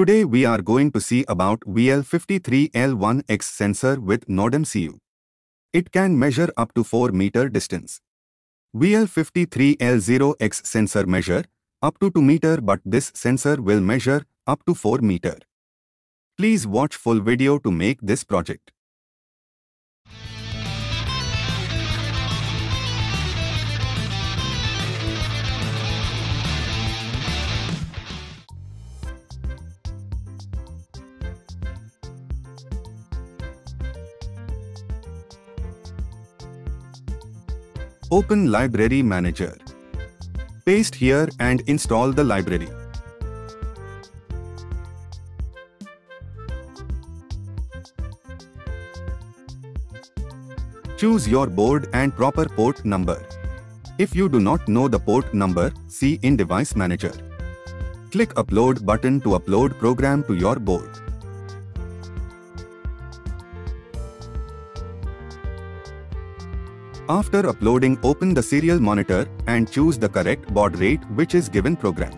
Today we are going to see about VL53L1X sensor with NodeMCU. It can measure up to 4 meter distance. VL53L0X sensor measure up to 2 meter but this sensor will measure up to 4 meter. Please watch full video to make this project. Open Library Manager. Paste here and install the library. Choose your board and proper port number. If you do not know the port number, see in Device Manager. Click Upload button to upload program to your board. After uploading open the serial monitor and choose the correct baud rate which is given program.